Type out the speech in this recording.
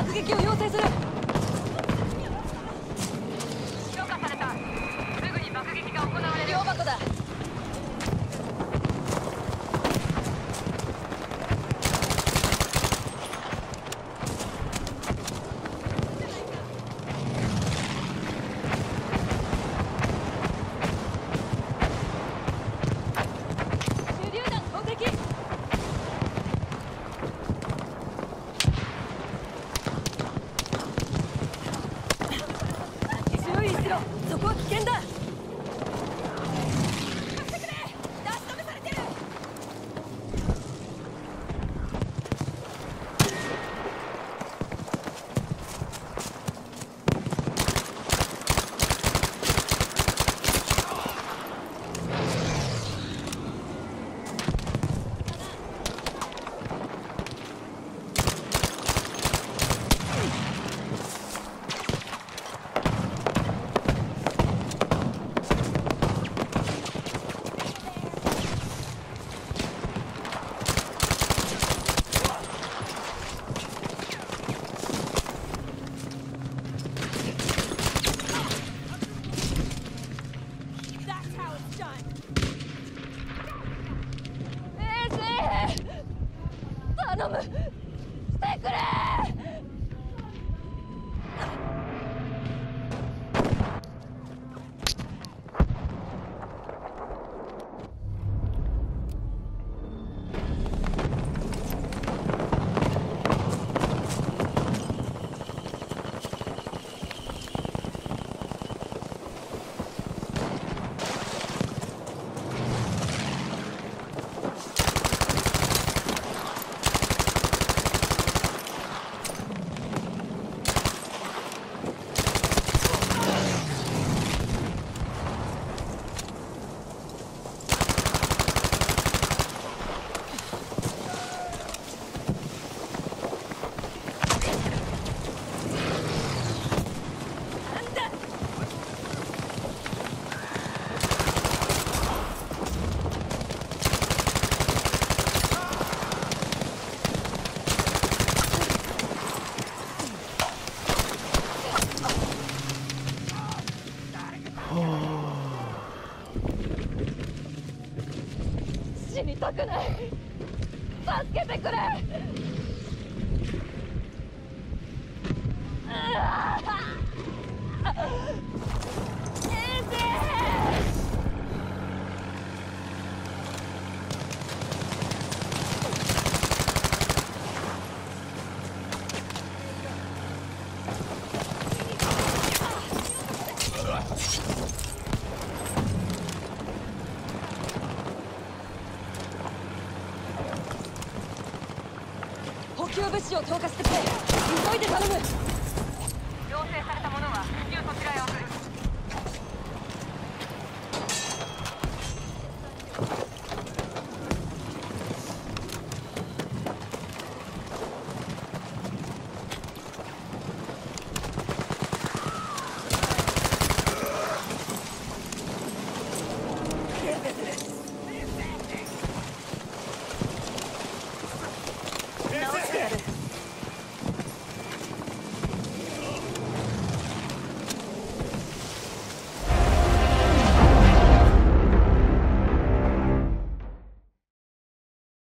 爆撃を要請する。頼死にたくない。助けてくれ。うわ補給物資を投下してくれ。急いで頼む。要請された